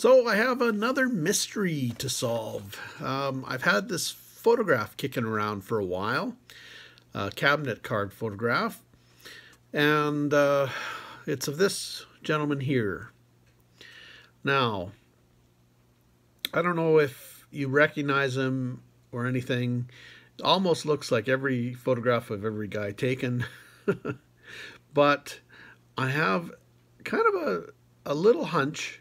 So I have another mystery to solve. Um, I've had this photograph kicking around for a while, a cabinet card photograph, and uh, it's of this gentleman here. Now, I don't know if you recognize him or anything. It almost looks like every photograph of every guy taken. but I have kind of a, a little hunch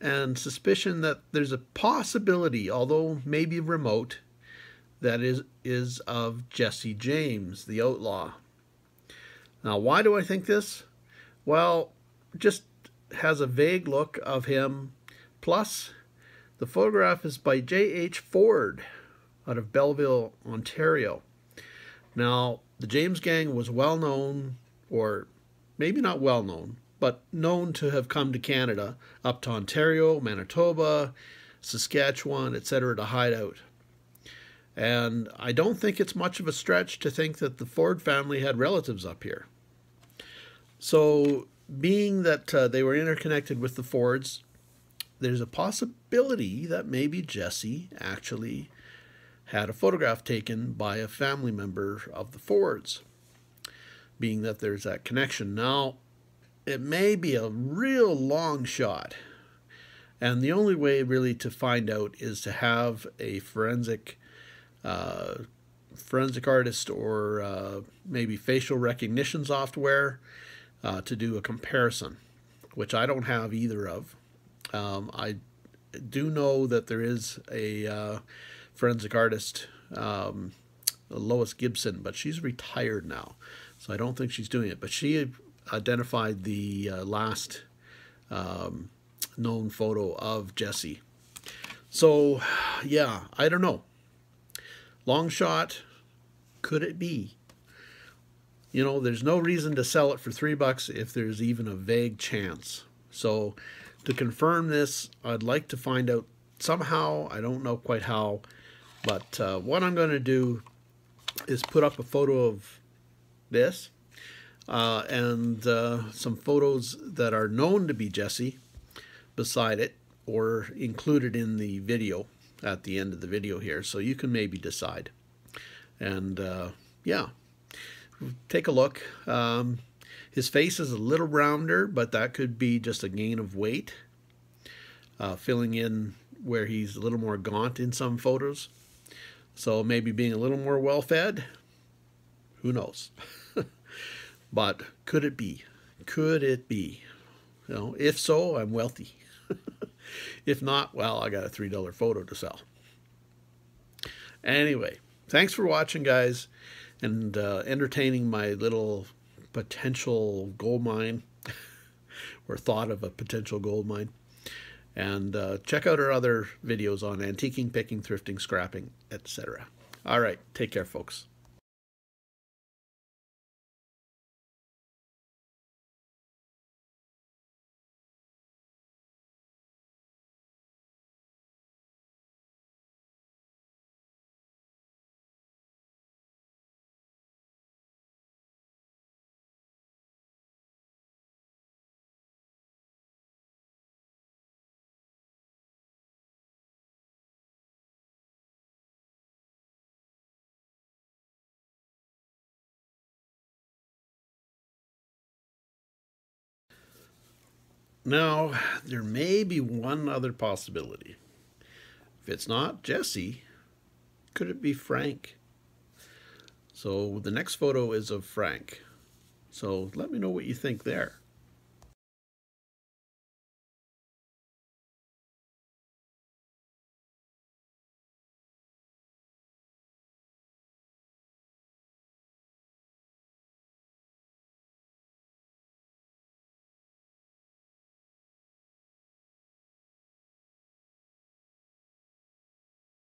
and suspicion that there's a possibility, although maybe remote, that is is of Jesse James, the outlaw. Now, why do I think this? Well, just has a vague look of him. Plus, the photograph is by J.H. Ford out of Belleville, Ontario. Now, the James Gang was well known, or maybe not well known, but known to have come to Canada, up to Ontario, Manitoba, Saskatchewan, etc., to hide out. And I don't think it's much of a stretch to think that the Ford family had relatives up here. So, being that uh, they were interconnected with the Fords, there's a possibility that maybe Jesse actually had a photograph taken by a family member of the Fords, being that there's that connection. Now, it may be a real long shot. And the only way really to find out is to have a forensic uh, forensic artist or uh, maybe facial recognition software uh, to do a comparison, which I don't have either of. Um, I do know that there is a uh, forensic artist, um, Lois Gibson, but she's retired now, so I don't think she's doing it. But she identified the uh, last um, known photo of Jesse. So, yeah, I don't know. Long shot, could it be? You know, there's no reason to sell it for three bucks if there's even a vague chance. So, to confirm this, I'd like to find out somehow, I don't know quite how, but uh, what I'm going to do is put up a photo of this uh, and uh, some photos that are known to be Jesse beside it or included in the video at the end of the video here. So you can maybe decide. And uh, yeah, take a look. Um, his face is a little rounder, but that could be just a gain of weight, uh, filling in where he's a little more gaunt in some photos. So maybe being a little more well fed, who knows? But could it be? Could it be? You know, if so, I'm wealthy. if not, well, I got a $3 photo to sell. Anyway, thanks for watching, guys, and uh, entertaining my little potential gold mine or thought of a potential gold mine. And uh, check out our other videos on antiquing, picking, thrifting, scrapping, etc. All right, take care, folks. Now, there may be one other possibility. If it's not Jesse, could it be Frank? So the next photo is of Frank. So let me know what you think there.